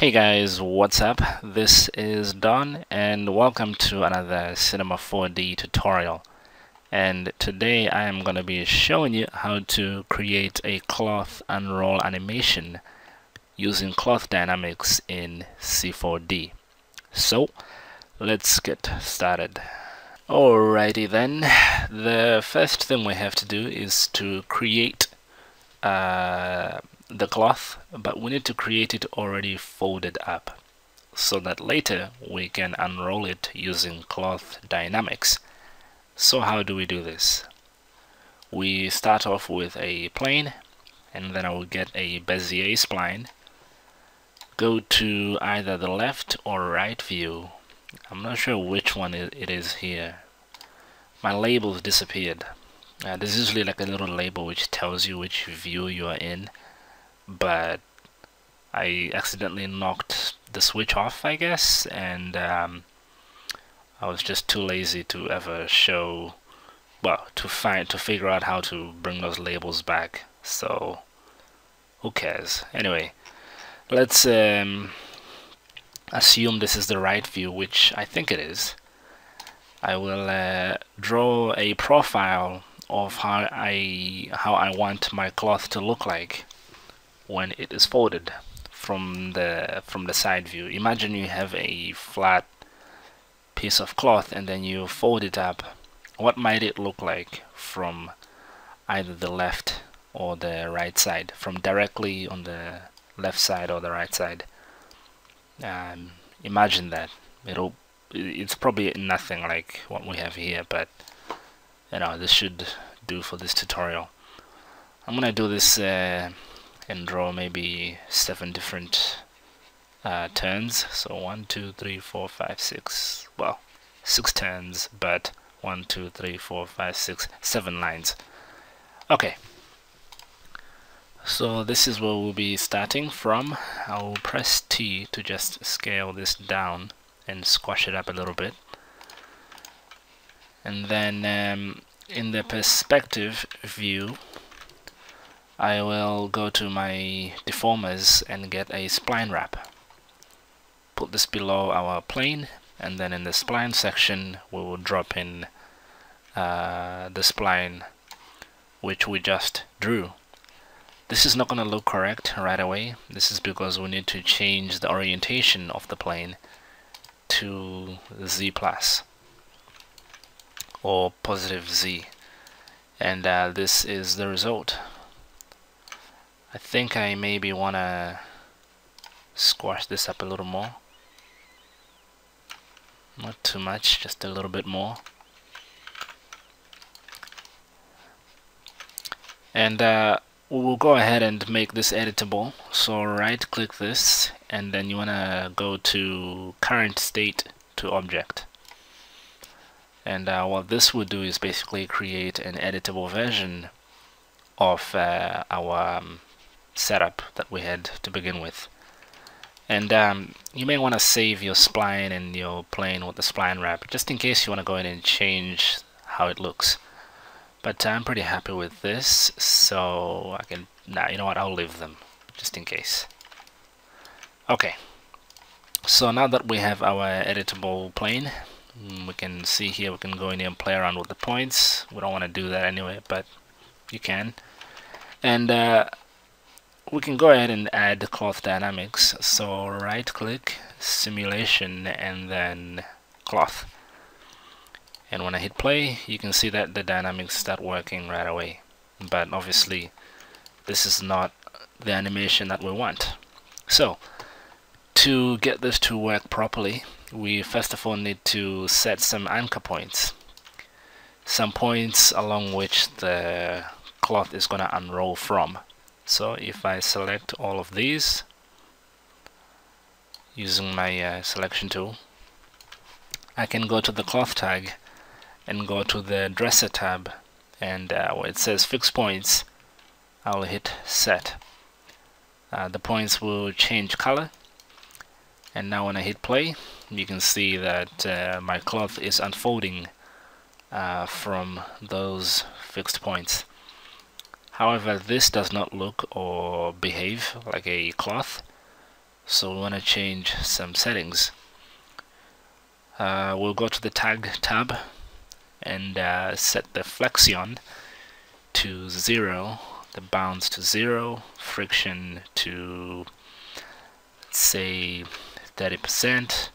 Hey guys, what's up? This is Don and welcome to another Cinema 4D tutorial. And today I am going to be showing you how to create a cloth unroll animation using cloth dynamics in C4D. So, let's get started. Alrighty then, the first thing we have to do is to create uh, the cloth but we need to create it already folded up so that later we can unroll it using cloth dynamics. So how do we do this? We start off with a plane and then I will get a Bezier spline. Go to either the left or right view. I'm not sure which one it is here. My labels disappeared. Uh, there's usually like a little label which tells you which view you are in but I accidentally knocked the switch off, I guess, and um, I was just too lazy to ever show, well, to find, to figure out how to bring those labels back. So, who cares? Anyway, let's um, assume this is the right view, which I think it is. I will uh, draw a profile of how I how I want my cloth to look like when it is folded from the from the side view. Imagine you have a flat piece of cloth and then you fold it up. What might it look like from either the left or the right side? From directly on the left side or the right side? Um, imagine that. It'll it's probably nothing like what we have here but you know this should do for this tutorial. I'm gonna do this uh, and draw maybe seven different uh, turns. So one two three four five six well six turns but one two three four five six seven lines. Okay. So this is where we'll be starting from. I'll press T to just scale this down and squash it up a little bit. And then um, in the perspective view I will go to my deformers and get a spline wrap. Put this below our plane and then in the spline section we will drop in uh, the spline which we just drew. This is not going to look correct right away. This is because we need to change the orientation of the plane to Z plus or positive Z. And uh, this is the result I think I maybe want to squash this up a little more. Not too much, just a little bit more. And uh, we'll go ahead and make this editable. So right click this and then you want to go to current state to object. And uh, what this would do is basically create an editable version of uh, our um, setup that we had to begin with. And um, you may want to save your spline and your plane with the spline wrap just in case you want to go in and change how it looks. But I'm pretty happy with this, so I can, nah, you know what, I'll leave them just in case. Okay, so now that we have our editable plane, mm, we can see here we can go in here and play around with the points. We don't want to do that anyway, but you can. And uh, we can go ahead and add cloth dynamics. So right click simulation and then cloth. And when I hit play you can see that the dynamics start working right away. But obviously this is not the animation that we want. So to get this to work properly we first of all need to set some anchor points. Some points along which the cloth is going to unroll from so if I select all of these using my uh, selection tool I can go to the cloth tag and go to the dresser tab and uh, where it says fix points I'll hit set. Uh, the points will change color. And now when I hit play you can see that uh, my cloth is unfolding uh, from those fixed points However, this does not look or behave like a cloth. so we want to change some settings uh, we'll go to the tag tab and uh, set the flexion to zero the bounce to zero friction to say 30%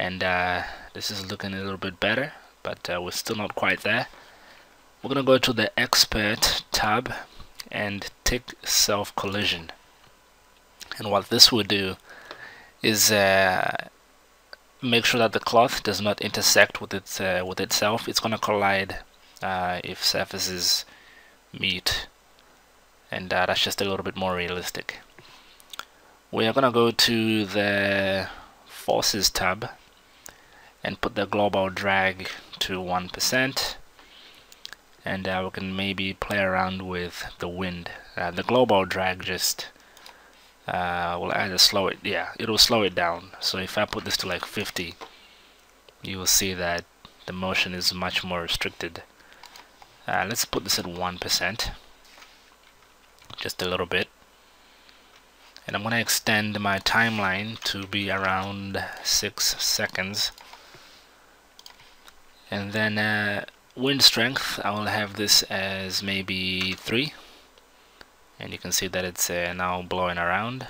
and uh, this is looking a little bit better but uh, we're still not quite there we're gonna go to the expert tab and tick self collision and what this will do is uh, make sure that the cloth does not intersect with it uh, with itself. It's gonna collide uh, if surfaces meet. And uh, that's just a little bit more realistic. We are gonna go to the forces tab and put the global drag to 1% and uh, we can maybe play around with the wind. Uh, the global drag just uh, will either slow it yeah it'll slow it down. So if I put this to like 50 you will see that the motion is much more restricted. Uh, let's put this at 1% just a little bit. And I'm going to extend my timeline to be around 6 seconds. And then uh, wind strength I will have this as maybe 3 and you can see that it's uh, now blowing around.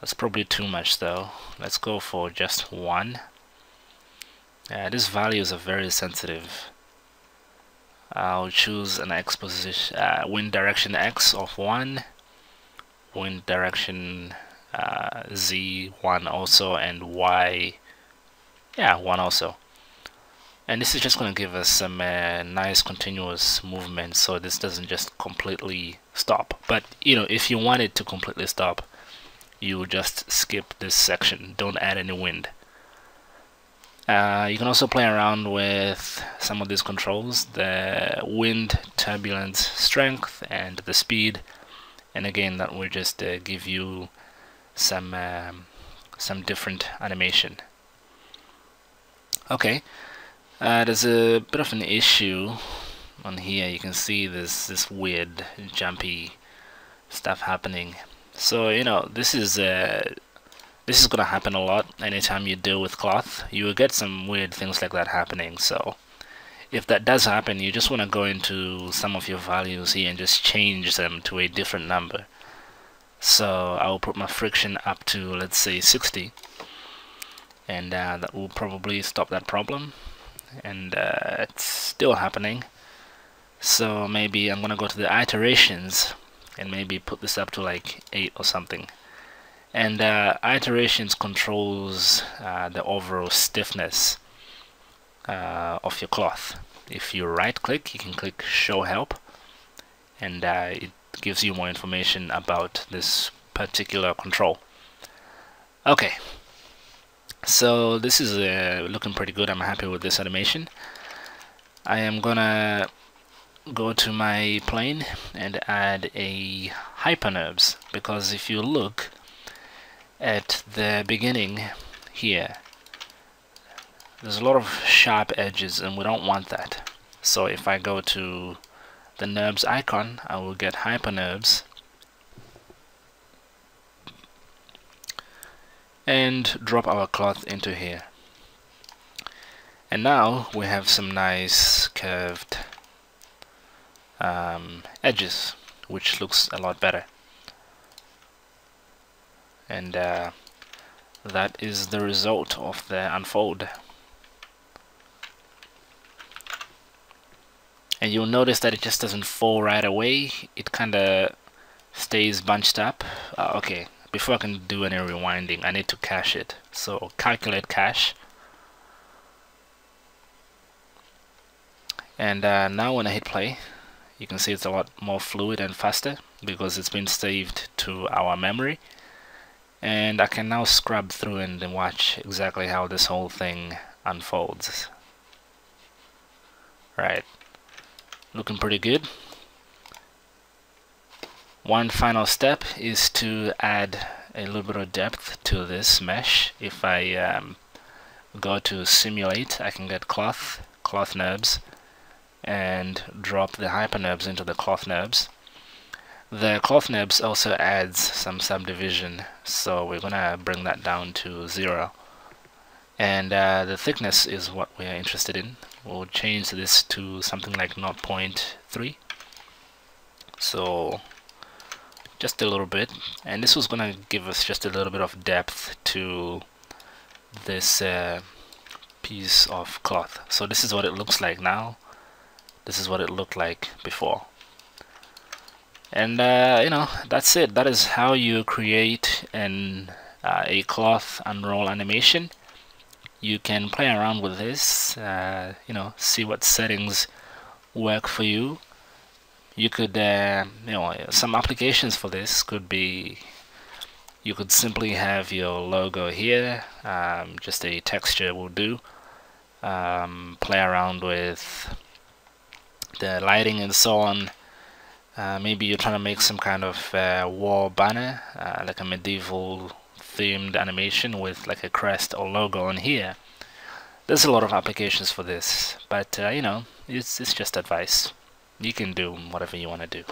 That's probably too much though. Let's go for just 1 uh, these values are very sensitive. I'll choose an X position, uh, wind direction X of 1, wind direction uh, Z 1 also, and Y, yeah, 1 also. And this is just going to give us some uh, nice continuous movement so this doesn't just completely stop. But, you know, if you want it to completely stop, you just skip this section. Don't add any wind. Uh, you can also play around with some of these controls, the wind, turbulence, strength, and the speed. And again, that will just uh, give you some um, some different animation. Okay, uh, there's a bit of an issue on here. You can see this this weird jumpy stuff happening. So you know this is uh, this is going to happen a lot anytime you deal with cloth. You will get some weird things like that happening. So if that does happen, you just want to go into some of your values here and just change them to a different number. So I will put my friction up to, let's say, 60. And uh, that will probably stop that problem. And uh, it's still happening. So maybe I'm to go to the iterations and maybe put this up to like 8 or something. And uh, iterations controls uh, the overall stiffness uh, of your cloth. If you right click you can click show help and uh, it gives you more information about this particular control. Okay so this is uh, looking pretty good. I'm happy with this animation. I am gonna go to my plane and add a hyperNURBS because if you look at the beginning here there's a lot of sharp edges and we don't want that. So if I go to the NURBS icon I will get hyperNURBS and drop our cloth into here. And now we have some nice curved um, edges which looks a lot better. And uh, that is the result of the unfold. And you'll notice that it just doesn't fall right away. It kinda stays bunched up. Uh, okay before I can do any rewinding I need to cache it. So calculate cache. And uh, now when I hit play you can see it's a lot more fluid and faster because it's been saved to our memory. And I can now scrub through and watch exactly how this whole thing unfolds. Right. Looking pretty good one final step is to add a little bit of depth to this mesh. If I um, go to simulate I can get cloth cloth NURBS and drop the hyper NURBS into the cloth NURBS the cloth NURBS also adds some subdivision so we're gonna bring that down to zero. And uh, the thickness is what we are interested in. We'll change this to something like 0.3 so just a little bit. And this was gonna give us just a little bit of depth to this uh, piece of cloth. So this is what it looks like now. This is what it looked like before. And uh, you know that's it. That is how you create an uh, a cloth unroll animation. You can play around with this uh, you know see what settings work for you you could uh, you know some applications for this could be you could simply have your logo here um, just a texture will do um, play around with the lighting and so on uh, maybe you're trying to make some kind of uh, war banner, uh, like a medieval themed animation with like a crest or logo on here. There's a lot of applications for this, but uh, you know, it's, it's just advice you can do whatever you want to do.